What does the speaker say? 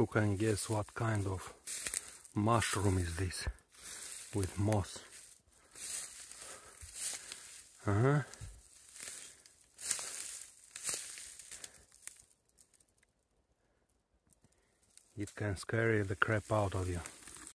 Who can guess what kind of mushroom is this with moss? Uh-huh. It can scare the crap out of you.